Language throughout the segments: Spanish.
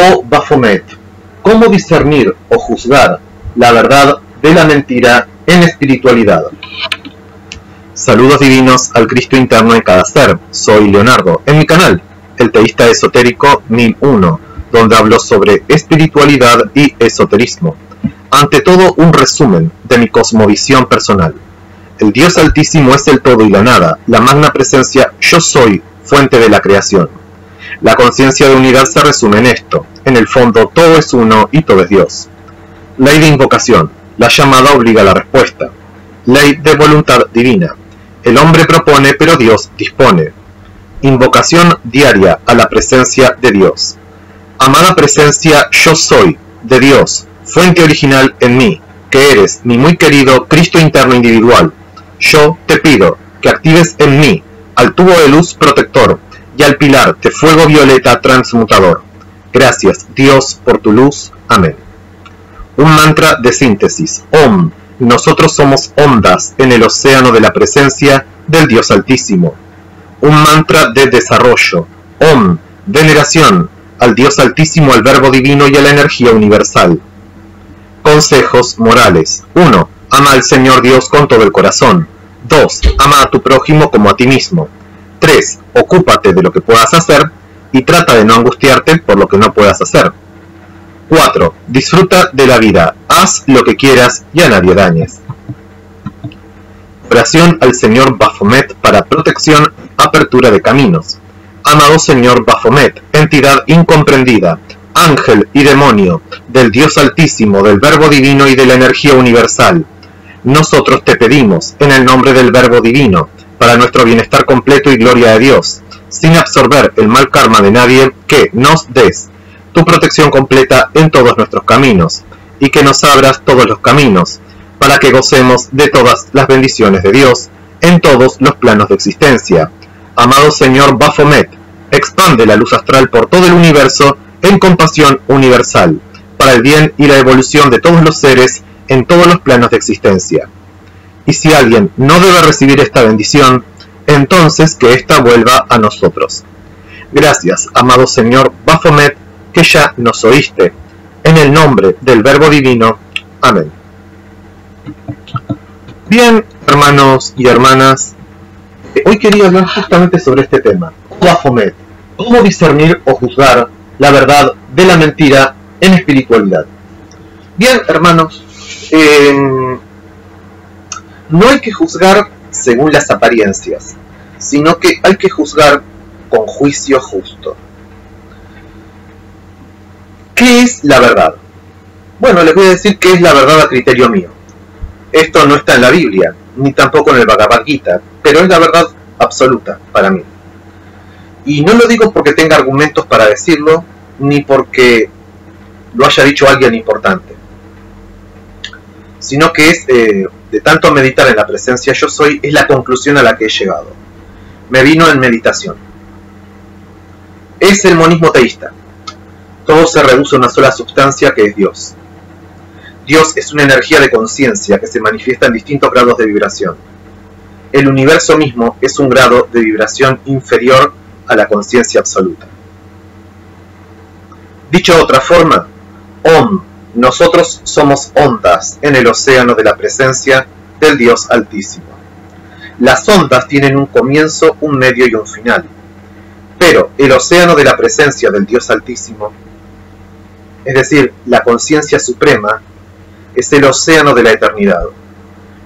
Oh Baphomet, ¿cómo discernir o juzgar la verdad de la mentira en espiritualidad? Saludos divinos al Cristo interno en cada ser. Soy Leonardo, en mi canal, El Teísta Esotérico 1001, donde hablo sobre espiritualidad y esoterismo. Ante todo, un resumen de mi cosmovisión personal. El Dios Altísimo es el todo y la nada, la magna presencia yo soy, fuente de la creación. La conciencia de unidad se resume en esto. En el fondo, todo es uno y todo es Dios. Ley de invocación. La llamada obliga a la respuesta. Ley de voluntad divina. El hombre propone, pero Dios dispone. Invocación diaria a la presencia de Dios. Amada presencia, yo soy, de Dios, fuente original en mí, que eres mi muy querido Cristo interno individual. Yo te pido que actives en mí al tubo de luz protector y al pilar de fuego violeta transmutador. Gracias, Dios, por tu luz. Amén. Un mantra de síntesis. Om. Nosotros somos ondas en el océano de la presencia del Dios Altísimo. Un mantra de desarrollo. Om. Veneración al Dios Altísimo, al Verbo Divino y a la energía universal. Consejos morales. 1. Ama al Señor Dios con todo el corazón. 2. Ama a tu prójimo como a ti mismo. 3. Ocúpate de lo que puedas hacer y trata de no angustiarte por lo que no puedas hacer. 4. Disfruta de la vida. Haz lo que quieras y a nadie dañes. Oración al Señor Baphomet para protección, apertura de caminos. Amado Señor Baphomet, entidad incomprendida, ángel y demonio, del Dios Altísimo, del Verbo Divino y de la energía universal. Nosotros te pedimos, en el nombre del Verbo Divino, para nuestro bienestar completo y gloria de Dios, sin absorber el mal karma de nadie, que nos des tu protección completa en todos nuestros caminos, y que nos abras todos los caminos, para que gocemos de todas las bendiciones de Dios en todos los planos de existencia. Amado Señor Baphomet, expande la luz astral por todo el universo en compasión universal, para el bien y la evolución de todos los seres en todos los planos de existencia. Y si alguien no debe recibir esta bendición, entonces que ésta vuelva a nosotros. Gracias, amado Señor Baphomet, que ya nos oíste. En el nombre del Verbo Divino. Amén. Bien, hermanos y hermanas, hoy quería hablar justamente sobre este tema. Baphomet. ¿Cómo discernir o juzgar la verdad de la mentira en espiritualidad? Bien, hermanos, eh, no hay que juzgar según las apariencias, sino que hay que juzgar con juicio justo. ¿Qué es la verdad? Bueno, les voy a decir qué es la verdad a criterio mío. Esto no está en la Biblia, ni tampoco en el Bhagavad Gita, pero es la verdad absoluta para mí. Y no lo digo porque tenga argumentos para decirlo, ni porque lo haya dicho alguien importante, sino que es de tanto meditar en la presencia yo soy, es la conclusión a la que he llegado. Me vino en meditación. Es el monismo teísta. Todo se reduce a una sola sustancia que es Dios. Dios es una energía de conciencia que se manifiesta en distintos grados de vibración. El universo mismo es un grado de vibración inferior a la conciencia absoluta. Dicho de otra forma, Om nosotros somos ondas en el océano de la presencia del Dios Altísimo. Las ondas tienen un comienzo, un medio y un final. Pero el océano de la presencia del Dios Altísimo, es decir, la conciencia suprema, es el océano de la eternidad.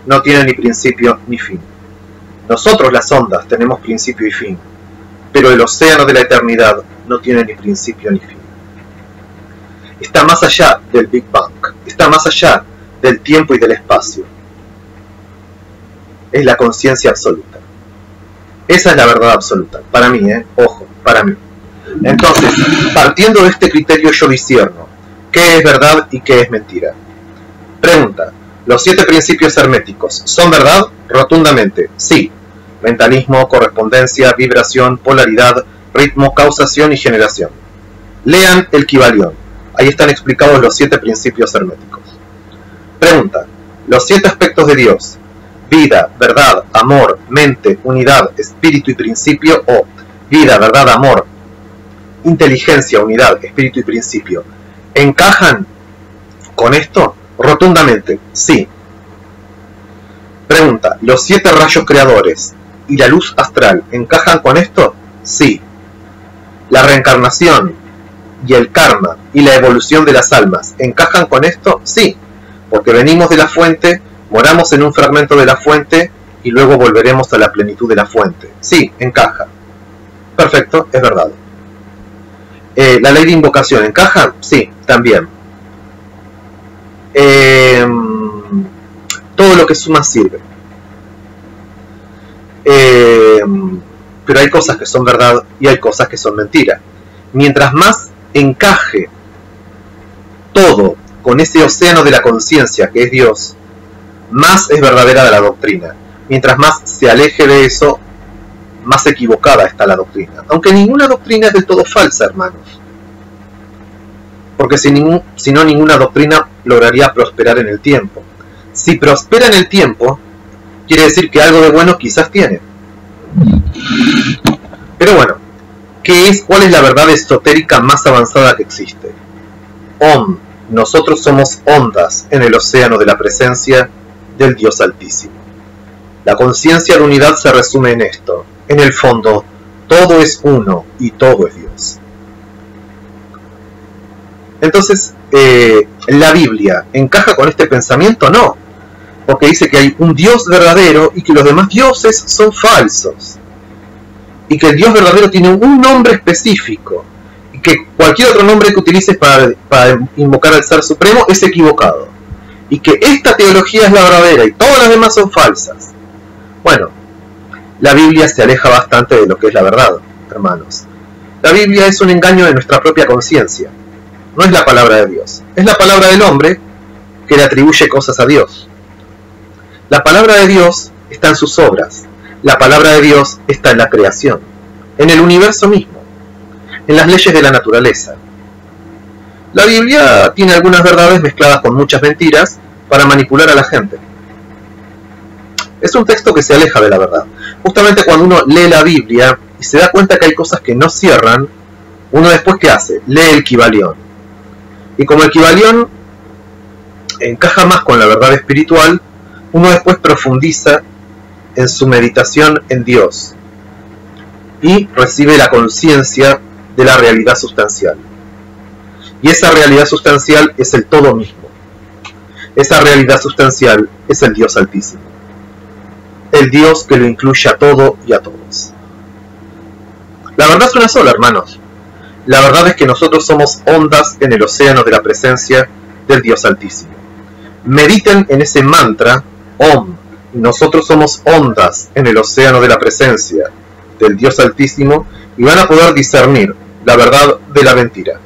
No tiene ni principio ni fin. Nosotros las ondas tenemos principio y fin, pero el océano de la eternidad no tiene ni principio ni fin está más allá del Big Bang, está más allá del tiempo y del espacio. Es la conciencia absoluta. Esa es la verdad absoluta, para mí, ¿eh? ojo, para mí. Entonces, partiendo de este criterio yo discierno qué es verdad y qué es mentira. Pregunta, ¿los siete principios herméticos son verdad? Rotundamente, sí. Mentalismo, correspondencia, vibración, polaridad, ritmo, causación y generación. Lean el Kibalión. Ahí están explicados los siete principios herméticos. Pregunta. Los siete aspectos de Dios. Vida, verdad, amor, mente, unidad, espíritu y principio o vida, verdad, amor, inteligencia, unidad, espíritu y principio, ¿encajan con esto? Rotundamente, sí. Pregunta, ¿los siete rayos creadores y la luz astral encajan con esto? Sí. ¿La reencarnación y el karma y la evolución de las almas encajan con esto? Sí. Porque venimos de la fuente, moramos en un fragmento de la fuente y luego volveremos a la plenitud de la fuente. Sí, encaja. Perfecto, es verdad. Eh, ¿La ley de invocación encaja? Sí, también. Eh, todo lo que suma sirve. Eh, pero hay cosas que son verdad y hay cosas que son mentira. Mientras más encaje todo con ese océano de la conciencia que es Dios, más es verdadera la doctrina. Mientras más se aleje de eso, más equivocada está la doctrina. Aunque ninguna doctrina es del todo falsa, hermanos. Porque ningún, si no, ninguna doctrina lograría prosperar en el tiempo. Si prospera en el tiempo, quiere decir que algo de bueno quizás tiene. Pero bueno, ¿qué es, ¿cuál es la verdad esotérica más avanzada que existe? Om, nosotros somos ondas en el océano de la presencia del Dios Altísimo. La conciencia de unidad se resume en esto. En el fondo, todo es uno y todo es Dios. Entonces, eh, ¿la Biblia encaja con este pensamiento? No, porque dice que hay un Dios verdadero y que los demás dioses son falsos. Y que el Dios verdadero tiene un nombre específico. Y que cualquier otro nombre que utilices para, invocar al Ser Supremo es equivocado. Y que esta teología es la verdadera y todas las demás son falsas. Bueno, la Biblia se aleja bastante de lo que es la verdad, hermanos. La Biblia es un engaño de nuestra propia conciencia. No es la palabra de Dios. Es la palabra del hombre que le atribuye cosas a Dios. La palabra de Dios está en sus obras. La palabra de Dios está en la creación, en el universo mismo, en las leyes de la naturaleza. La Biblia tiene algunas verdades mezcladas con muchas mentiras para manipular a la gente. Es un texto que se aleja de la verdad. Justamente cuando uno lee la Biblia y se da cuenta que hay cosas que no cierran, uno después ¿qué hace? Lee el Kibalión. Y como el Kibalión encaja más con la verdad espiritual, uno después profundiza en su meditación en Dios y recibe la conciencia de la realidad sustancial. Y esa realidad sustancial es el todo mismo. Esa realidad sustancial es el Dios altísimo el Dios que lo incluye a todo y a todos. La verdad es una sola, hermanos. La verdad es que nosotros somos ondas en el océano de la presencia del Dios Altísimo. Mediten en ese mantra, Om. Nosotros somos ondas en el océano de la presencia del Dios Altísimo y van a poder discernir la verdad de la mentira.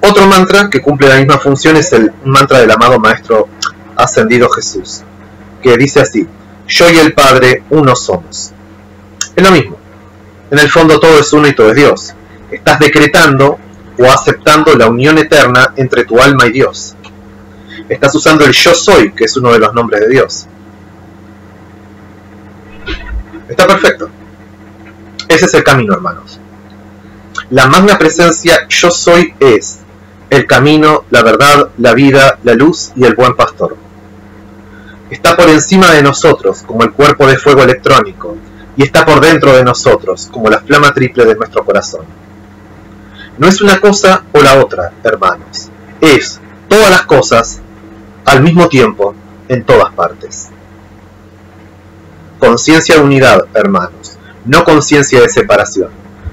Otro mantra que cumple la misma función es el mantra del amado Maestro ascendido Jesús, que dice así, yo y el Padre uno somos. Es lo mismo. En el fondo todo es uno y todo es Dios. Estás decretando o aceptando la unión eterna entre tu alma y Dios. Estás usando el yo soy, que es uno de los nombres de Dios. Está perfecto. Ese es el camino, hermanos. La magna presencia yo soy es el camino, la verdad, la vida, la luz y el buen pastor está por encima de nosotros como el cuerpo de fuego electrónico y está por dentro de nosotros como la flama triple de nuestro corazón. No es una cosa o la otra, hermanos, es todas las cosas al mismo tiempo en todas partes. Conciencia de unidad, hermanos, no conciencia de separación,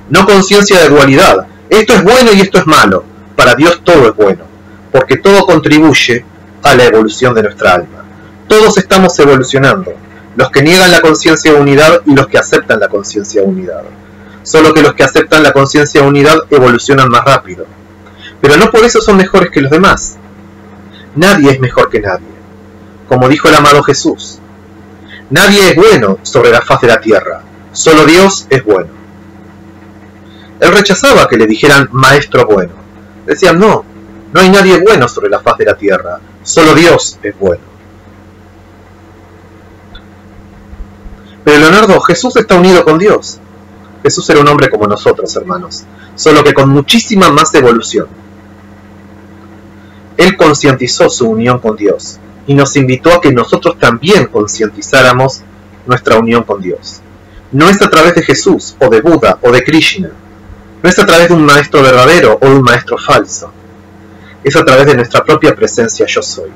no conciencia de dualidad. Esto es bueno y esto es malo. Para Dios todo es bueno, porque todo contribuye a la evolución de nuestra alma todos estamos evolucionando, los que niegan la conciencia de unidad y los que aceptan la conciencia de unidad. Solo que los que aceptan la conciencia de unidad evolucionan más rápido. Pero no por eso son mejores que los demás. Nadie es mejor que nadie. Como dijo el amado Jesús, nadie es bueno sobre la faz de la tierra, solo Dios es bueno. Él rechazaba que le dijeran maestro bueno. Decían, no, no hay nadie bueno sobre la faz de la tierra, solo Dios es bueno. Pero Leonardo, Jesús está unido con Dios. Jesús era un hombre como nosotros, hermanos, solo que con muchísima más evolución. Él concientizó su unión con Dios y nos invitó a que nosotros también concientizáramos nuestra unión con Dios. No es a través de Jesús o de Buda o de Krishna, no es a través de un maestro verdadero o de un maestro falso, es a través de nuestra propia presencia yo soy.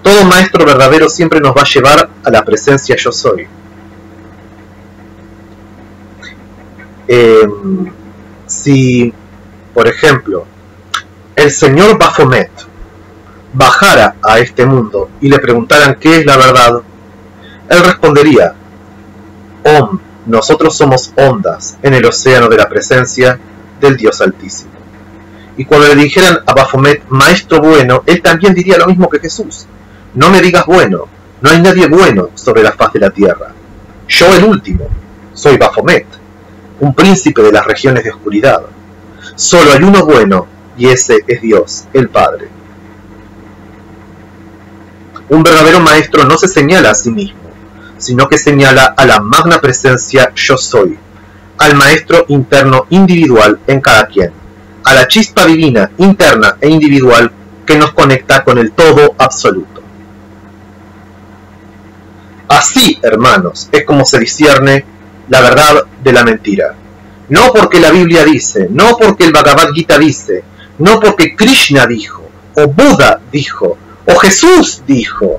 Todo maestro verdadero siempre nos va a llevar a la presencia yo soy. Em, si, por ejemplo, el señor Baphomet bajara a este mundo y le preguntaran qué es la verdad, él respondería, Om, nosotros somos ondas en el océano de la presencia del Dios Altísimo. Y cuando le dijeran a Baphomet, maestro bueno, él también diría lo mismo que Jesús. No me digas bueno, no hay nadie bueno sobre la faz de la tierra. Yo el último, soy Baphomet un príncipe de las regiones de oscuridad. Solo hay uno bueno, y ese es Dios, el Padre. Un verdadero maestro no se señala a sí mismo, sino que señala a la magna presencia yo soy, al maestro interno individual en cada quien, a la chispa divina interna e individual que nos conecta con el todo absoluto. Así, hermanos, es como se discierne la verdad de la mentira. No porque la Biblia dice, no porque el Bhagavad Gita dice, no porque Krishna dijo, o Buda dijo, o Jesús dijo,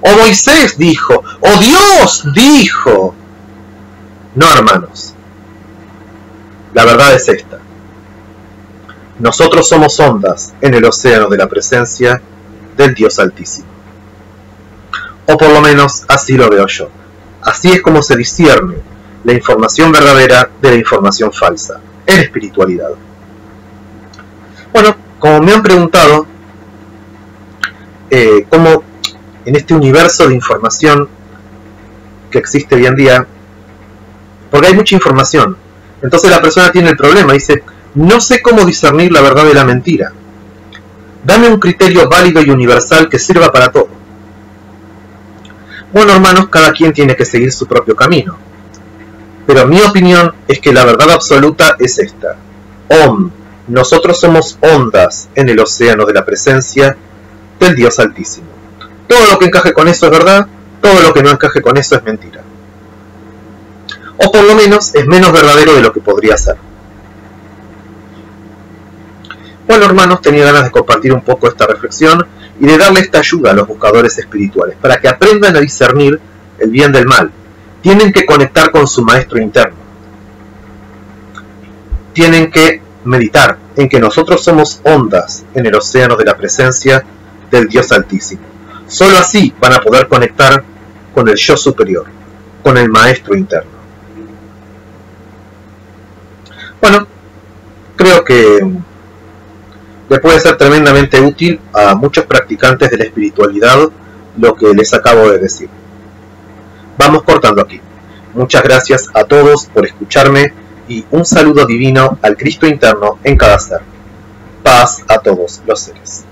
o Moisés dijo, o Dios dijo. No, hermanos. La verdad es esta. Nosotros somos ondas en el océano de la presencia del Dios Altísimo. O por lo menos así lo veo yo. Así es como se discierne la información verdadera de la información falsa en espiritualidad. Bueno, como me han preguntado, eh, cómo en este universo de información que existe hoy en día, porque hay mucha información, entonces la persona tiene el problema, dice, no sé cómo discernir la verdad de la mentira. Dame un criterio válido y universal que sirva para todo. Bueno, hermanos, cada quien tiene que seguir su propio camino. Pero mi opinión es que la verdad absoluta es esta. Om, nosotros somos ondas en el océano de la presencia del Dios Altísimo. Todo lo que encaje con eso es verdad, todo lo que no encaje con eso es mentira. O por lo menos es menos verdadero de lo que podría ser. Bueno hermanos, tenía ganas de compartir un poco esta reflexión y de darle esta ayuda a los buscadores espirituales, para que aprendan a discernir el bien del mal. Tienen que conectar con su maestro interno. Tienen que meditar en que nosotros somos ondas en el océano de la presencia del Dios Altísimo. Solo así van a poder conectar con el yo superior, con el maestro interno. Bueno, creo que le puede ser tremendamente útil a muchos practicantes de la espiritualidad lo que les acabo de decir. Vamos cortando aquí. Muchas gracias a todos por escucharme y un saludo divino al Cristo interno en cada ser. Paz a todos los seres.